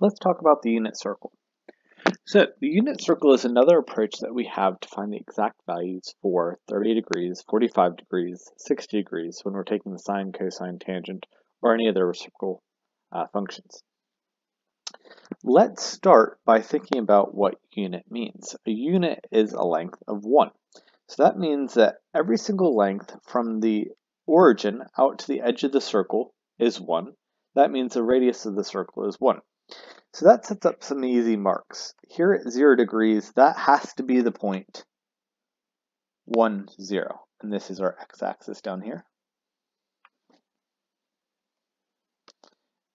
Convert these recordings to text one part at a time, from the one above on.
Let's talk about the unit circle. So the unit circle is another approach that we have to find the exact values for 30 degrees, 45 degrees, 60 degrees when we're taking the sine, cosine, tangent, or any other reciprocal uh, functions. Let's start by thinking about what unit means. A unit is a length of 1. So that means that every single length from the origin out to the edge of the circle is 1. That means the radius of the circle is 1. So that sets up some easy marks. Here at 0 degrees, that has to be the point 1, 0. And this is our x-axis down here.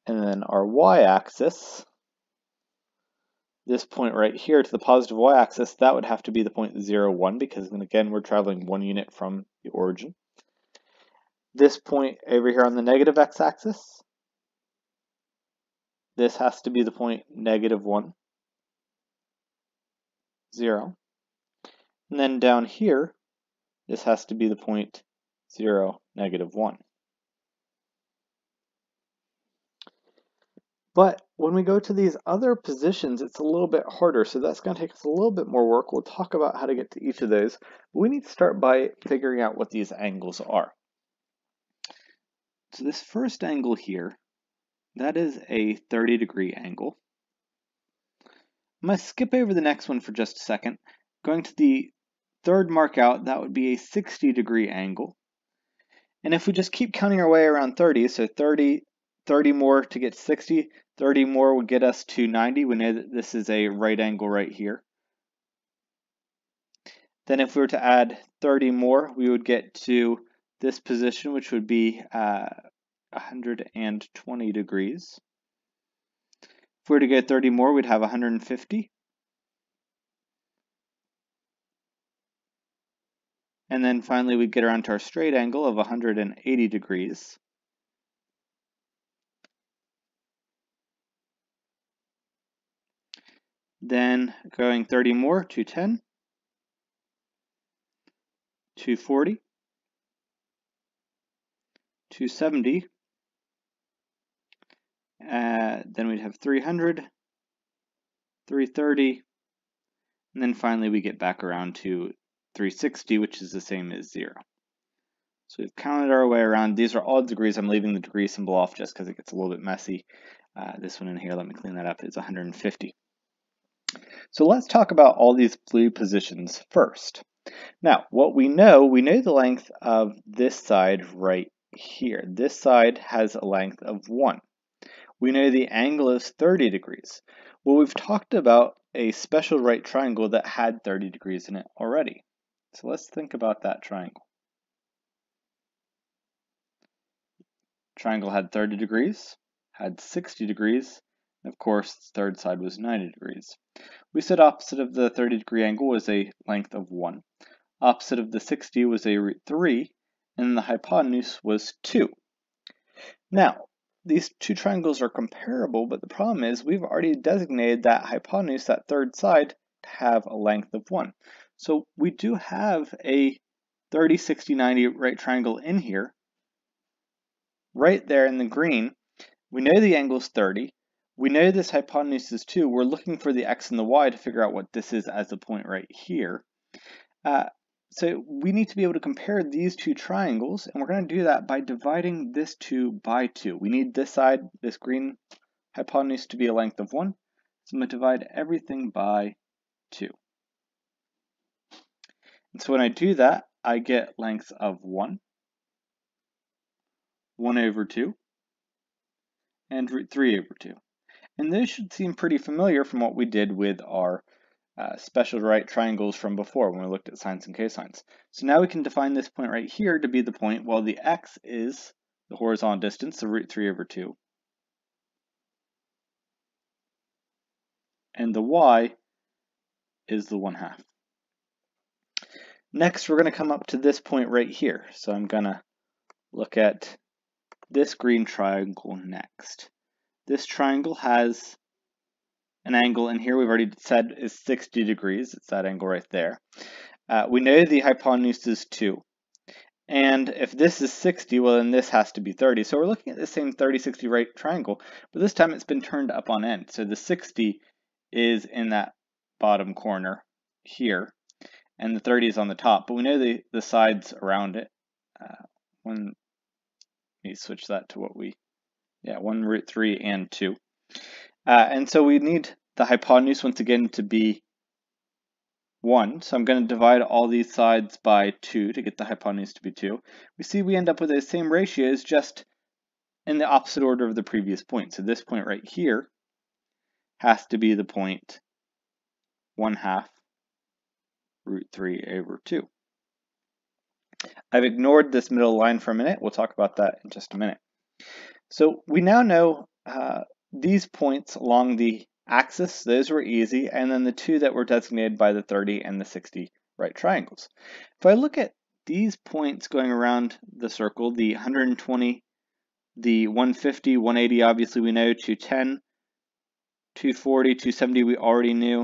And then our y-axis, this point right here to the positive y-axis, that would have to be the point 0, 1, because again, we're traveling one unit from the origin. This point over here on the negative x-axis, this has to be the point negative 1, 0. And then down here, this has to be the point 0, negative 1. But when we go to these other positions, it's a little bit harder, so that's going to take us a little bit more work. We'll talk about how to get to each of those. We need to start by figuring out what these angles are. So this first angle here that is a 30 degree angle. I'm going to skip over the next one for just a second. Going to the third mark out, that would be a 60 degree angle. And if we just keep counting our way around 30, so 30, 30 more to get 60, 30 more would get us to 90. We know that this is a right angle right here. Then if we were to add 30 more, we would get to this position, which would be uh, 120 degrees. If we were to get 30 more, we'd have 150. And then finally, we'd get around to our straight angle of 180 degrees. Then going 30 more, 210, 240, 270, uh, then we'd have 300, 330, and then finally we get back around to 360, which is the same as zero. So we've counted our way around. These are all degrees. I'm leaving the degree symbol off just because it gets a little bit messy. Uh, this one in here, let me clean that up, is 150. So let's talk about all these blue positions first. Now, what we know, we know the length of this side right here. This side has a length of 1 we know the angle is 30 degrees. Well, we've talked about a special right triangle that had 30 degrees in it already. So let's think about that triangle. Triangle had 30 degrees, had 60 degrees, and of course, the third side was 90 degrees. We said opposite of the 30 degree angle was a length of 1. Opposite of the 60 was a root 3, and the hypotenuse was 2. Now, these two triangles are comparable, but the problem is we've already designated that hypotenuse, that third side, to have a length of 1. So we do have a 30, 60, 90 right triangle in here. Right there in the green, we know the angle is 30. We know this hypotenuse is 2. We're looking for the x and the y to figure out what this is as a point right here. Uh, so we need to be able to compare these two triangles, and we're going to do that by dividing this 2 by 2. We need this side, this green hypotenuse, to be a length of 1. So I'm going to divide everything by 2. And so when I do that, I get lengths of 1, 1 over 2, and root 3 over 2. And those should seem pretty familiar from what we did with our uh, special right triangles from before when we looked at sines and cosines. So now we can define this point right here to be the point, well, the x is the horizontal distance, the root 3 over 2. And the y is the 1 half. Next, we're going to come up to this point right here. So I'm going to look at this green triangle next. This triangle has an angle, and here we've already said is 60 degrees. It's that angle right there. Uh, we know the hypotenuse is 2. And if this is 60, well then this has to be 30. So we're looking at the same 30-60 right triangle, but this time it's been turned up on end. So the 60 is in that bottom corner here, and the 30 is on the top, but we know the, the sides around it. Uh, one, let me switch that to what we, yeah, 1 root 3 and 2. Uh, and so we need the hypotenuse once again to be 1. So I'm going to divide all these sides by 2 to get the hypotenuse to be 2. We see we end up with the same ratios just in the opposite order of the previous point. So this point right here has to be the point 1 half root 3 over 2. I've ignored this middle line for a minute. We'll talk about that in just a minute. So we now know uh, these points along the axis, those were easy, and then the two that were designated by the 30 and the 60 right triangles. If I look at these points going around the circle, the 120, the 150, 180, obviously we know, 210, 240, 270 we already knew,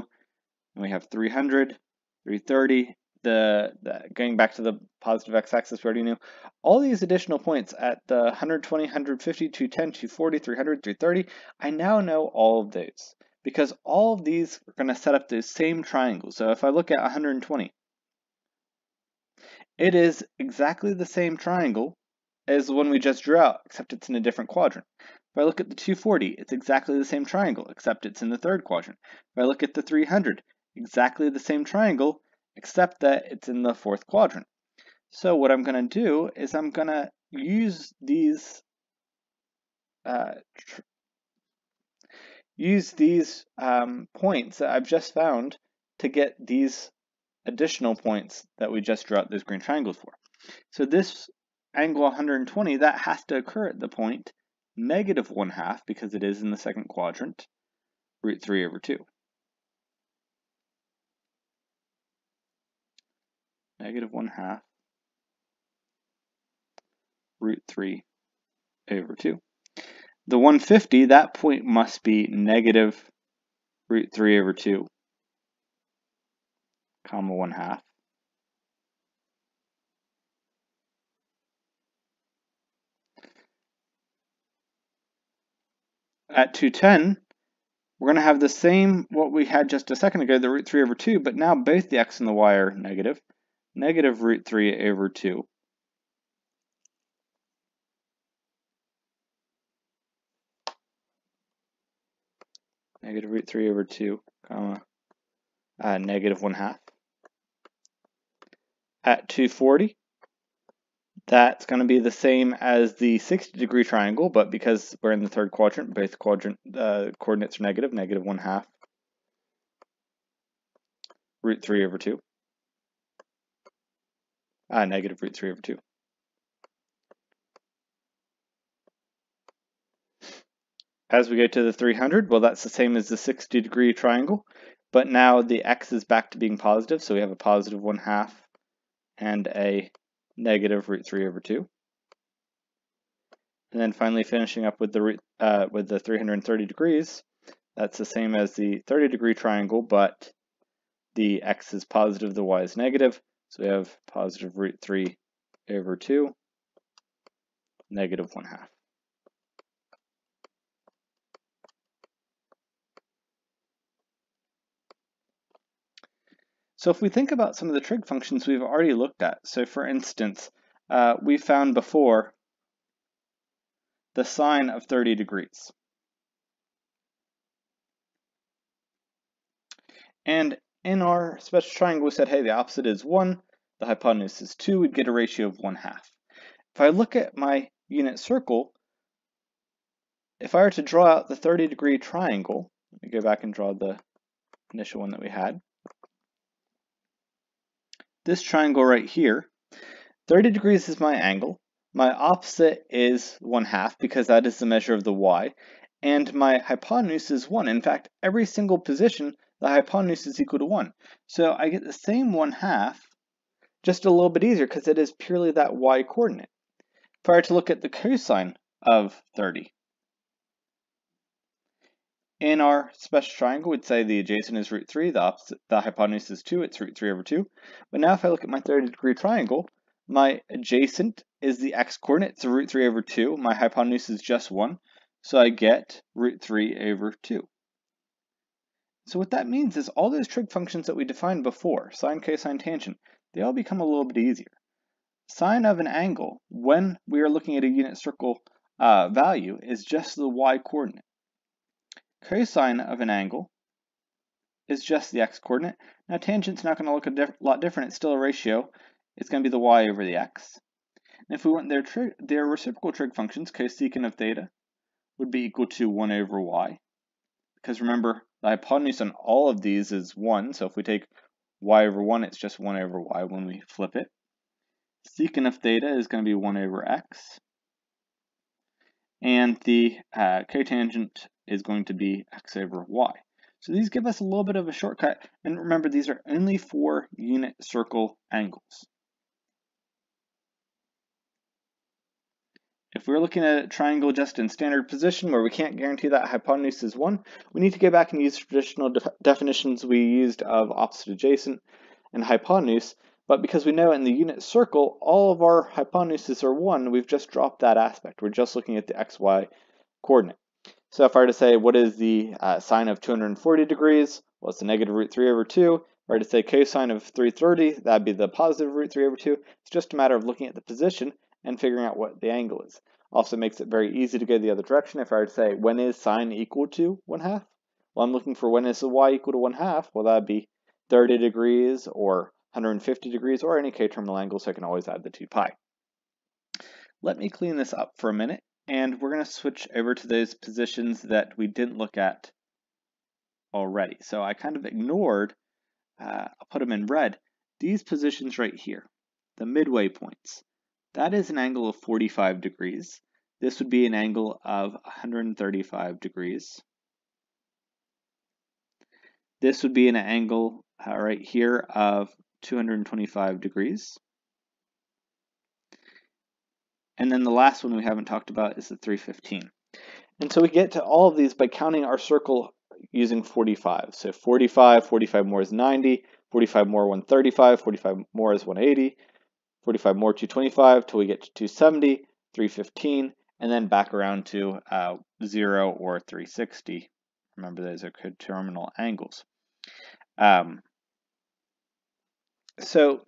and we have 300, 330, the, the, going back to the positive x-axis we already knew, all these additional points at the 120, 150, 210, 240, 300, 330, I now know all of those because all of these are going to set up the same triangle. So if I look at 120, it is exactly the same triangle as the one we just drew out, except it's in a different quadrant. If I look at the 240, it's exactly the same triangle, except it's in the third quadrant. If I look at the 300, exactly the same triangle, except that it's in the fourth quadrant. So what I'm going to do is I'm going to use these uh, use these um, points that I've just found to get these additional points that we just drew out those green triangles for. So this angle 120, that has to occur at the point negative 1 half, because it is in the second quadrant, root 3 over 2. Negative 1 half root 3 over 2. The 150, that point must be negative root 3 over 2, comma 1 half. At 210, we're going to have the same what we had just a second ago, the root 3 over 2, but now both the x and the y are negative. Negative root 3 over 2 negative root 3 over 2, comma, uh, negative 1 half. At 240, that's going to be the same as the 60 degree triangle, but because we're in the third quadrant, both quadrant uh, coordinates are negative, negative 1 half root 3 over 2. Uh, negative root 3 over 2. As we go to the 300, well, that's the same as the 60 degree triangle, but now the x is back to being positive, so we have a positive 1 half and a negative root 3 over 2. And then finally finishing up with the uh, with the 330 degrees, that's the same as the 30 degree triangle, but the x is positive, the y is negative, so we have positive root 3 over 2, negative 1 half. So if we think about some of the trig functions we've already looked at, so for instance, uh, we found before the sine of 30 degrees. And in our special triangle, we said, hey, the opposite is 1, the hypotenuse is 2, we'd get a ratio of 1 half. If I look at my unit circle, if I were to draw out the 30 degree triangle, let me go back and draw the initial one that we had this triangle right here, 30 degrees is my angle. My opposite is 1 half because that is the measure of the y. And my hypotenuse is 1. In fact, every single position, the hypotenuse is equal to 1. So I get the same 1 half, just a little bit easier because it is purely that y coordinate. If I were to look at the cosine of 30, in our special triangle, we'd say the adjacent is root 3, the, opposite, the hypotenuse is 2, it's root 3 over 2. But now if I look at my 30 degree triangle, My adjacent is the x-coordinate, so root 3 over 2. My hypotenuse is just 1, so I get root 3 over 2. So what that means is all those trig functions that we defined before, sine, cosine, tangent, they all become a little bit easier. Sine of an angle, when we are looking at a unit circle uh, value, is just the y-coordinate. Cosine of an angle is just the x-coordinate. Now tangent's not going to look a diff lot different, it's still a ratio, it's going to be the y over the x. And if we want their, their reciprocal trig functions, cosecant of theta would be equal to 1 over y. Because remember, the hypotenuse on all of these is 1, so if we take y over 1, it's just 1 over y when we flip it. Secant of theta is going to be 1 over x. And the uh, cotangent is going to be x over y. So these give us a little bit of a shortcut. And remember, these are only for unit circle angles. If we're looking at a triangle just in standard position where we can't guarantee that hypotenuse is 1, we need to go back and use traditional def definitions we used of opposite adjacent and hypotenuse. But because we know in the unit circle, all of our hypotenuses are 1, we've just dropped that aspect. We're just looking at the xy coordinate. So if I were to say, what is the uh, sine of 240 degrees? Well, it's the negative root 3 over 2. If I were to say cosine of 330, that'd be the positive root 3 over 2. It's just a matter of looking at the position and figuring out what the angle is. Also makes it very easy to go the other direction. If I were to say, when is sine equal to 1 half? Well, I'm looking for when is the y equal to 1 half? Well, that'd be 30 degrees or 150 degrees or any coterminal angle, so I can always add the 2 pi. Let me clean this up for a minute, and we're going to switch over to those positions that we didn't look at already. So I kind of ignored, uh, I'll put them in red, these positions right here, the midway points. That is an angle of 45 degrees. This would be an angle of 135 degrees. This would be an angle uh, right here of 225 degrees. And then the last one we haven't talked about is the 315. And so we get to all of these by counting our circle using 45. So 45, 45 more is 90, 45 more 135, 45 more is 180, 45 more 225 till we get to 270, 315, and then back around to uh, 0 or 360. Remember, those are coterminal angles. Um, so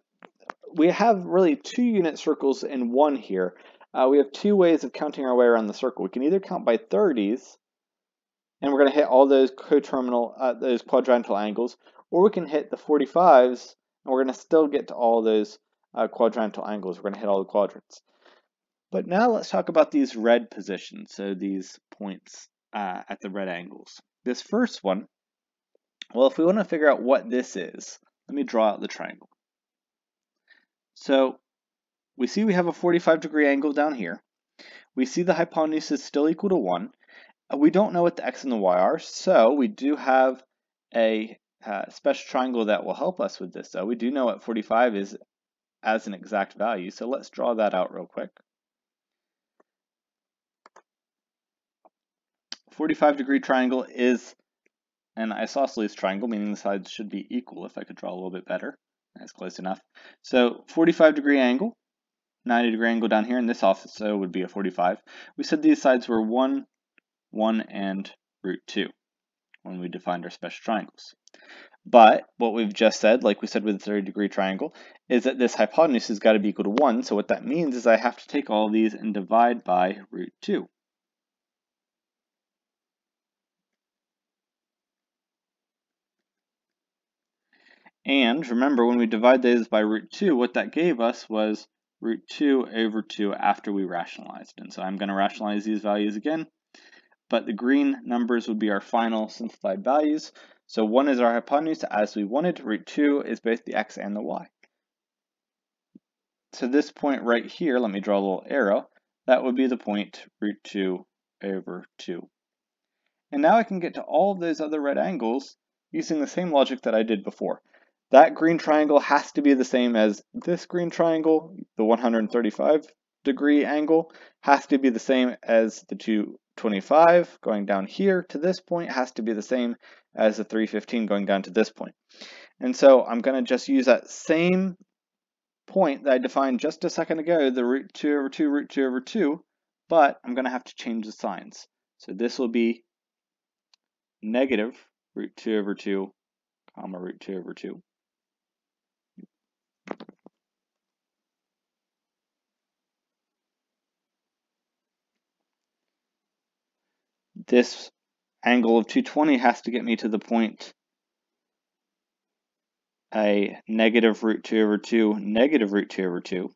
we have really two unit circles in one here. Uh, we have two ways of counting our way around the circle. We can either count by 30s, and we're going to hit all those coterminal, uh, those quadrantal angles, or we can hit the 45s, and we're going to still get to all those uh, quadrantal angles. We're going to hit all the quadrants. But now let's talk about these red positions, so these points uh, at the red angles. This first one, well, if we want to figure out what this is, let me draw out the triangle. So we see we have a 45 degree angle down here. We see the hypotenuse is still equal to 1. Uh, we don't know what the x and the y are, so we do have a uh, special triangle that will help us with this, though. We do know what 45 is as an exact value. So let's draw that out real quick. 45 degree triangle is an isosceles triangle, meaning the sides should be equal if I could draw a little bit better. That's close enough. So 45 degree angle, 90 degree angle down here, and this also would be a 45. We said these sides were 1, 1, and root 2 when we defined our special triangles. But what we've just said, like we said with the 30 degree triangle, is that this hypotenuse has got to be equal to 1. So what that means is I have to take all these and divide by root 2. And remember, when we divide these by root 2, what that gave us was root 2 over 2 after we rationalized. And so I'm going to rationalize these values again. But the green numbers would be our final simplified values. So 1 is our hypotenuse as we wanted. Root 2 is both the x and the y. So this point right here, let me draw a little arrow. That would be the point root 2 over 2. And now I can get to all of those other red angles using the same logic that I did before. That green triangle has to be the same as this green triangle, the 135 degree angle has to be the same as the 225 going down here to this point has to be the same as the 315 going down to this point. And so I'm going to just use that same point that I defined just a second ago, the root 2 over 2, root 2 over 2, but I'm going to have to change the signs. So this will be negative root 2 over 2, comma root 2 over 2. This angle of 220 has to get me to the point a negative root 2 over 2, negative root 2 over 2.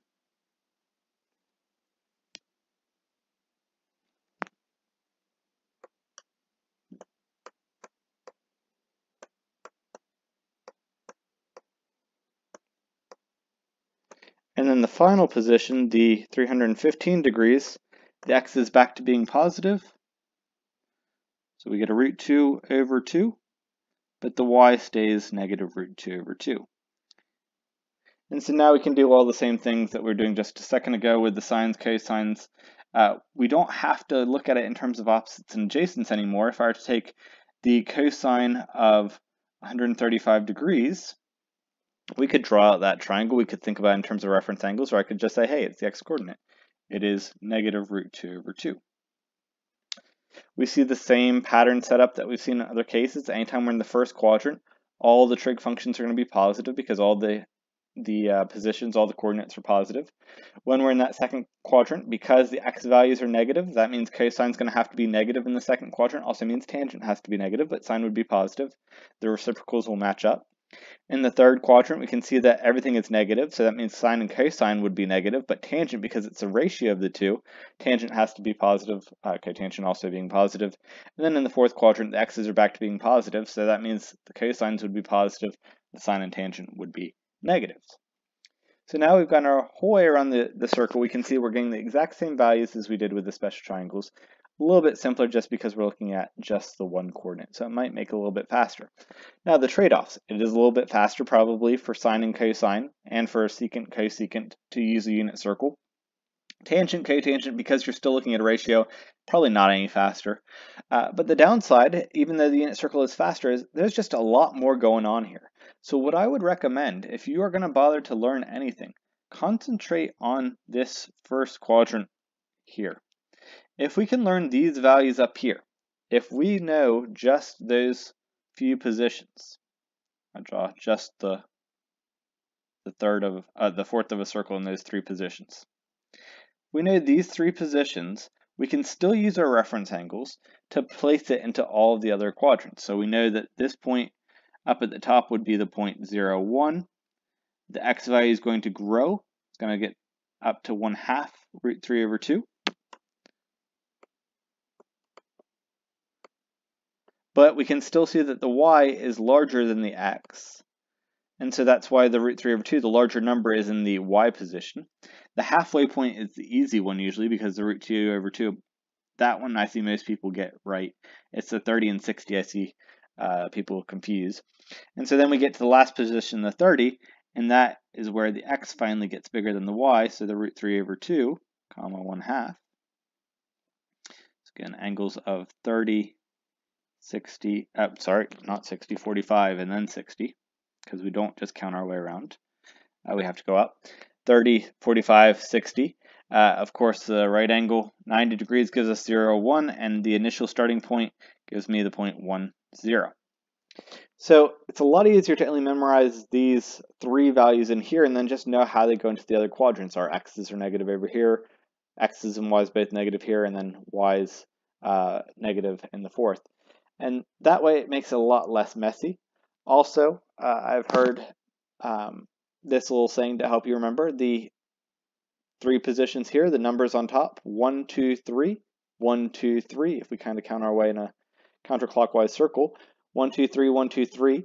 And then the final position, the 315 degrees, the x is back to being positive. So we get a root 2 over 2 but the y stays negative root 2 over 2. And so now we can do all the same things that we were doing just a second ago with the sines, cosines. Uh, we don't have to look at it in terms of opposites and adjacents anymore. If I were to take the cosine of 135 degrees, we could draw out that triangle. We could think about in terms of reference angles, or I could just say, hey, it's the x-coordinate. It is negative root 2 over 2. We see the same pattern setup that we've seen in other cases. Anytime we're in the first quadrant, all the trig functions are going to be positive because all the the uh, positions, all the coordinates are positive. When we're in that second quadrant, because the x values are negative, that means cosine is going to have to be negative in the second quadrant. Also means tangent has to be negative, but sine would be positive. The reciprocals will match up. In the third quadrant, we can see that everything is negative, so that means sine and cosine would be negative, but tangent, because it's a ratio of the two, tangent has to be positive, uh, cotangent also being positive. And then in the fourth quadrant, the x's are back to being positive, so that means the cosines would be positive, the sine and tangent would be negatives. So now we've gone our whole way around the, the circle, we can see we're getting the exact same values as we did with the special triangles, a little bit simpler just because we're looking at just the one coordinate, so it might make it a little bit faster. Now the trade-offs, it is a little bit faster probably for sine and cosine, and for secant, cosecant to use a unit circle. Tangent, cotangent, because you're still looking at a ratio, probably not any faster. Uh, but the downside, even though the unit circle is faster, is there's just a lot more going on here. So what I would recommend, if you are going to bother to learn anything, concentrate on this first quadrant here. If we can learn these values up here, if we know just those few positions, I draw just the the third of uh, the fourth of a circle in those three positions. We know these three positions, we can still use our reference angles to place it into all of the other quadrants. So we know that this point up at the top would be the point zero one. The x value is going to grow. It's going to get up to 1 half root 3 over 2. But we can still see that the y is larger than the x. And so that's why the root 3 over 2, the larger number, is in the y position. The halfway point is the easy one usually because the root 2 over 2, that one I see most people get right. It's the 30 and 60 I see uh, people confuse. And so then we get to the last position, the 30, and that is where the x finally gets bigger than the y, so the root 3 over 2, comma 1 half. So again, angles of 30 60, uh, sorry, not 60, 45, and then 60, because we don't just count our way around. Uh, we have to go up. 30, 45, 60. Uh, of course, the right angle, 90 degrees, gives us 0, 1, and the initial starting point gives me the point 1, 0. So it's a lot easier to only memorize these three values in here and then just know how they go into the other quadrants. Our x's are negative over here, x's and y's both negative here, and then y's uh, negative in the fourth and that way it makes it a lot less messy. Also, uh, I've heard um, this little saying to help you remember the three positions here, the numbers on top, one, two, three, one, two, three, if we kind of count our way in a counterclockwise circle, one, two, three, one, two, three.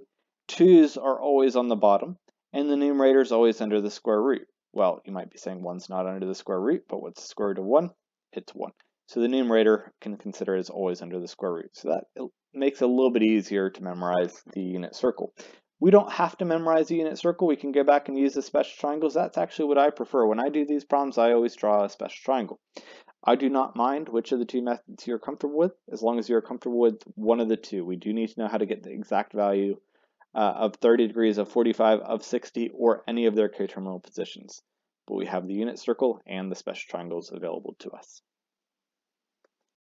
Twos are always on the bottom, and the numerator is always under the square root. Well, you might be saying one's not under the square root, but what's the square root of one? It's one. So the numerator can consider it as always under the square root. So that makes it a little bit easier to memorize the unit circle. We don't have to memorize the unit circle. We can go back and use the special triangles. That's actually what I prefer. When I do these problems, I always draw a special triangle. I do not mind which of the two methods you're comfortable with, as long as you're comfortable with one of the two. We do need to know how to get the exact value uh, of 30 degrees, of 45, of 60, or any of their coterminal positions. But we have the unit circle and the special triangles available to us.